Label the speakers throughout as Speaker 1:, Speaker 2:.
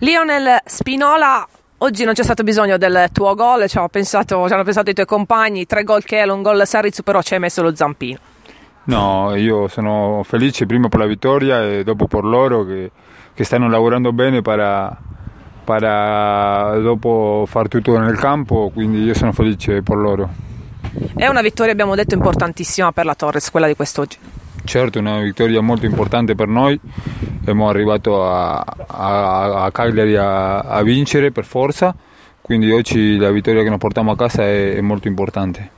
Speaker 1: Lionel Spinola, oggi non c'è stato bisogno del tuo gol, ci hanno pensato, ci hanno pensato i tuoi compagni, tre gol che è un gol Sarizzo, però ci hai messo lo zampino.
Speaker 2: No, io sono felice prima per la vittoria e dopo per loro che, che stanno lavorando bene para dopo far tutto nel campo, quindi io sono felice per loro.
Speaker 1: È una vittoria, abbiamo detto, importantissima per la Torres, quella di quest'oggi.
Speaker 2: Certo, una vittoria molto importante per noi siamo arrivati a, a, a Cagliari a, a, vincere per forza, quindi oggi la vittoria che noi portiamo a casa è, è molto importante.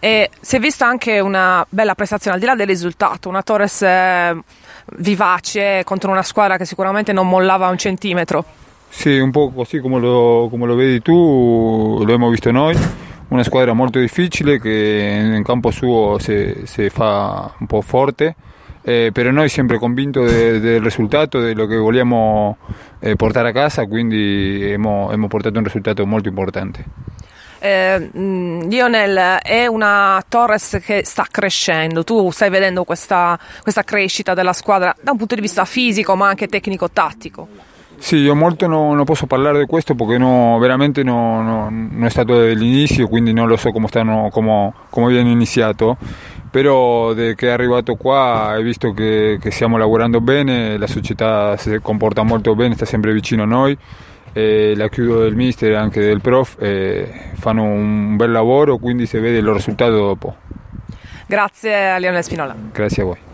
Speaker 1: E si è vista anche una bella prestazione, al di là del risultato, una Torres eh, vivace contro una squadra che sicuramente non mollava un centimetro.
Speaker 2: Sì, un po' così come lo, come lo vedi tu, lo abbiamo visto noi una squadra molto difficile che in campo suo si, si fa un po' forte eh, però noi sempre convinto de, del risultato, di quello che vogliamo eh, portare a casa, quindi abbiamo, portato un risultato molto importante.
Speaker 1: Eh, Lionel è una Torres che sta crescendo, tu stai vedendo questa, questa, crescita della squadra da un punto di vista fisico ma anche tecnico-tattico.
Speaker 2: Sì, io molto non, non posso parlare di questo perché no, veramente no, no, non è stato dall'inizio, quindi non lo so come, stanno, come, come viene iniziato però da che è arrivato qua hai visto che, che, stiamo lavorando bene, la società si comporta molto bene, sta sempre vicino a noi, la chiudo del mister e anche del prof e fanno un bel lavoro, quindi si vede il risultato dopo.
Speaker 1: Grazie a Leone Spinola.
Speaker 2: Grazie a voi.